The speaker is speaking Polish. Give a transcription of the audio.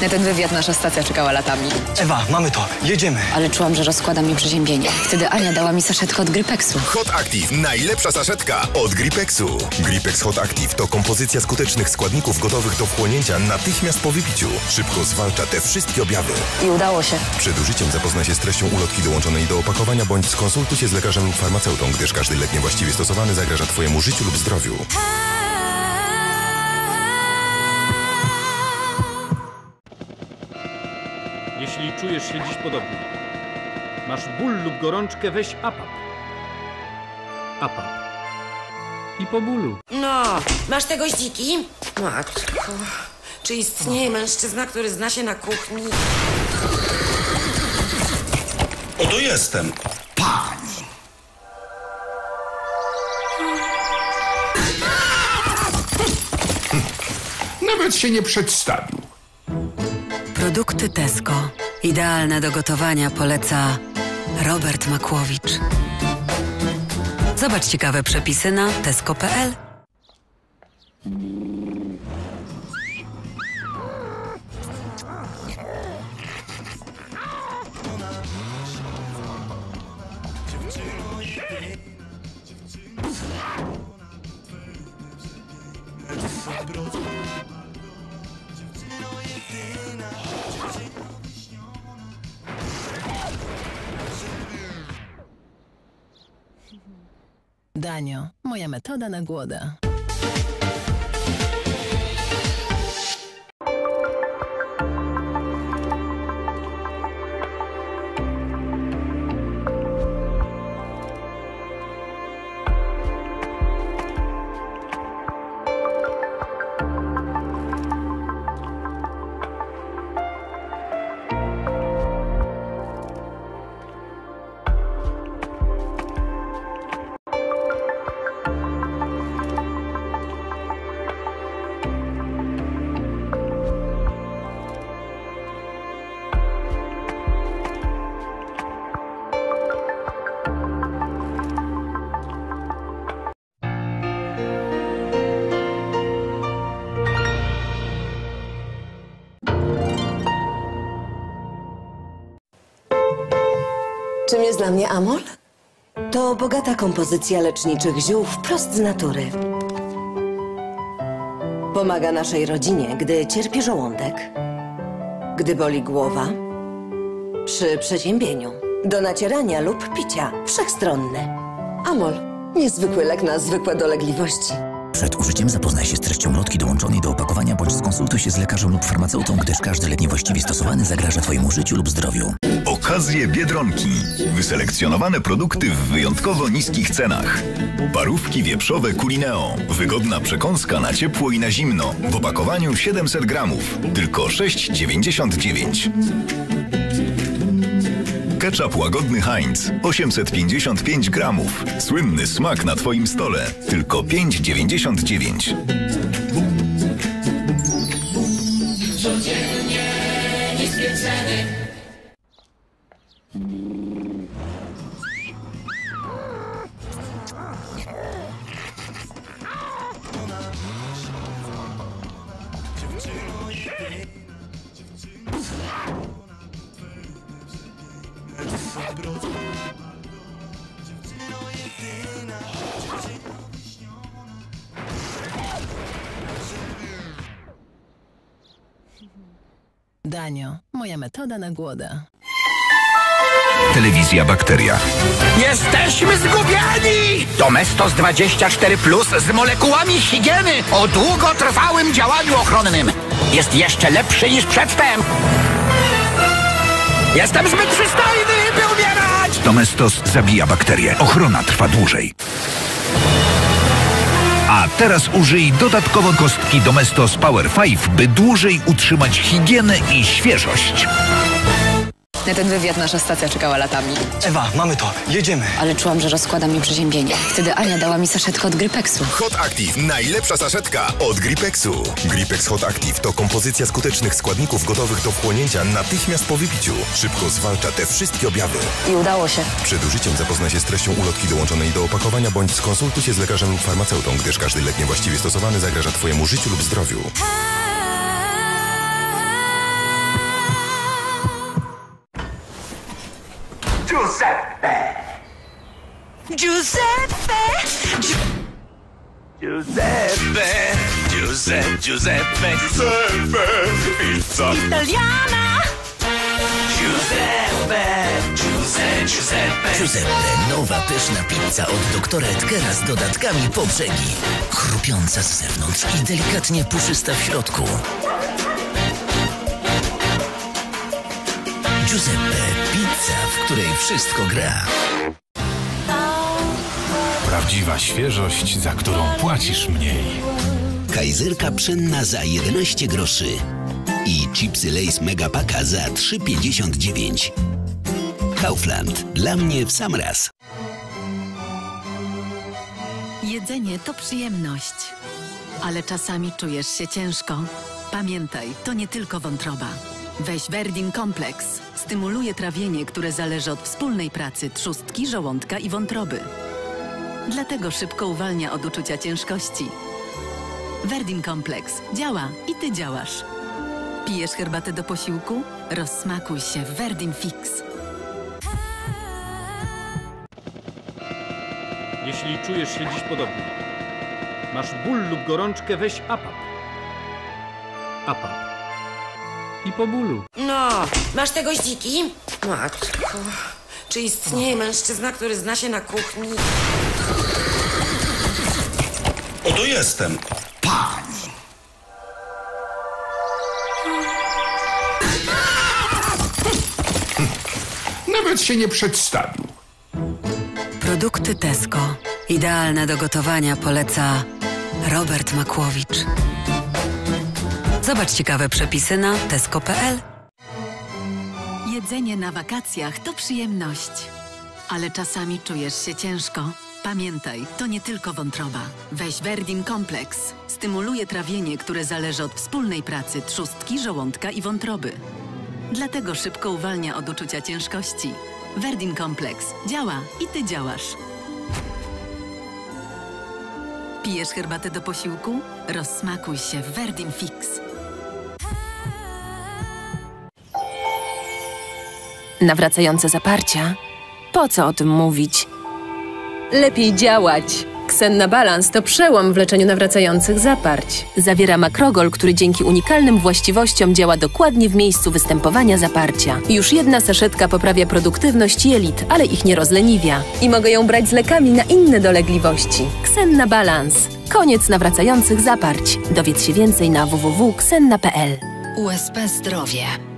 Na ten wywiad nasza stacja czekała latami. Ewa, mamy to. Jedziemy. Ale czułam, że rozkłada mi przeziębienie. Wtedy Ania dała mi saszetkę od Grypeksu. Hot Active. Najlepsza saszetka od Gripexu. Gripex Hot Active to kompozycja skutecznych składników gotowych do wchłonięcia natychmiast po wypiciu. Szybko zwalcza te wszystkie objawy. I udało się. Przed użyciem zapoznaj się z treścią ulotki dołączonej do opakowania bądź skonsultuj się z lekarzem lub farmaceutą, gdyż każdy lek niewłaściwie stosowany zagraża Twojemu życiu lub zdrowiu. Czujesz się dziś podobnie, masz ból lub gorączkę, weź APAP. APAP. I po bólu. No, masz te goździki? Matko, czy istnieje mężczyzna, który zna się na kuchni? Oto jestem. Pani. Nawet się nie przedstawił. Produkty Tesco. Idealne do gotowania poleca Robert Makłowicz. Zobacz ciekawe przepisy na tesco.pl. Moja metoda na głodę. Czym jest dla mnie amol? To bogata kompozycja leczniczych ziół wprost z natury. Pomaga naszej rodzinie, gdy cierpi żołądek, gdy boli głowa, przy przeziębieniu, do nacierania lub picia, wszechstronny. Amol, niezwykły lek na zwykłe dolegliwości. Przed użyciem zapoznaj się z treścią lotki dołączonej do opakowania bądź skonsultuj się z lekarzem lub farmaceutą, gdyż każdy lek niewłaściwie stosowany zagraża Twojemu życiu lub zdrowiu. Okazje Biedronki. Wyselekcjonowane produkty w wyjątkowo niskich cenach. Parówki wieprzowe Culineo. Wygodna przekąska na ciepło i na zimno. W opakowaniu 700 gramów. Tylko 6,99. Ketchup łagodny Heinz 855 gramów. Słynny smak na Twoim stole. Tylko 5,99. Danio, moja metoda na głodę. Telewizja Bakteria. Jesteśmy zgubieni! Domestos 24 Plus z molekułami higieny o długotrwałym działaniu ochronnym. Jest jeszcze lepszy niż przedtem. Jestem zbyt przystojny, by umierać! Domestos zabija bakterie. Ochrona trwa dłużej. Teraz użyj dodatkowo kostki Domestos Power 5, by dłużej utrzymać higienę i świeżość. Na ten wywiad nasza stacja czekała latami. Ewa, mamy to. Jedziemy. Ale czułam, że rozkłada mi przeziębienie. Wtedy Ania dała mi saszetkę od Grypeksu. Hot Active. Najlepsza saszetka od Gripexu. Gripex Hot Active to kompozycja skutecznych składników gotowych do wchłonięcia natychmiast po wypiciu. Szybko zwalcza te wszystkie objawy. I udało się. Przed użyciem zapoznaj się z treścią ulotki dołączonej do opakowania bądź skonsultuj się z lekarzem lub farmaceutą, gdyż każdy lek niewłaściwie stosowany zagraża Twojemu życiu lub zdrowiu. Giuseppe! Giuseppe! Giuseppe! Giuseppe, Giuseppe, Giuseppe! Pizza! Italiana! Giuseppe! Giuseppe, Giuseppe! Giuseppe, nowa pyszna pizza od doktora Edgera z dodatkami po brzegi. Chrupiąca z zewnątrz i delikatnie puszysta w środku. Giuseppe, pizza, w której wszystko gra. Prawdziwa świeżość, za którą płacisz mniej. Kajzerka pszenna za 11 groszy i chipsy Lays Megapaka za 3,59. Kaufland. Dla mnie w sam raz. Jedzenie to przyjemność, ale czasami czujesz się ciężko. Pamiętaj, to nie tylko wątroba. Weź Verdin Kompleks. Stymuluje trawienie, które zależy od wspólnej pracy trzustki, żołądka i wątroby. Dlatego szybko uwalnia od uczucia ciężkości. Verdin Kompleks działa i ty działasz. Pijesz herbatę do posiłku? Rozsmakuj się w Verdin Fix. Jeśli czujesz się dziś podobnie, masz ból lub gorączkę, weź APAP. APAP. I po bólu. No, masz te goździki? Matko, czy istnieje mężczyzna, który zna się na kuchni? Oto jestem. Pani. Nawet się nie przedstawił. Produkty Tesco. Idealne do gotowania poleca Robert Makłowicz. Zobacz ciekawe przepisy na tesco.pl. Jedzenie na wakacjach to przyjemność, ale czasami czujesz się ciężko. Pamiętaj, to nie tylko wątroba. Weź Verdin Kompleks. Stymuluje trawienie, które zależy od wspólnej pracy trzustki, żołądka i wątroby. Dlatego szybko uwalnia od uczucia ciężkości. Verdin Kompleks działa i ty działasz. Pijesz herbatę do posiłku? Rozsmakuj się w Verdin Fix. Nawracające zaparcia? Po co o tym mówić? Lepiej działać. Ksenna Balans to przełom w leczeniu nawracających zaparć. Zawiera makrogol, który dzięki unikalnym właściwościom działa dokładnie w miejscu występowania zaparcia. Już jedna saszetka poprawia produktywność jelit, ale ich nie rozleniwia. I mogę ją brać z lekami na inne dolegliwości. Ksenna Balans. Koniec nawracających zaparć. Dowiedz się więcej na www.ksenna.pl. USP Zdrowie.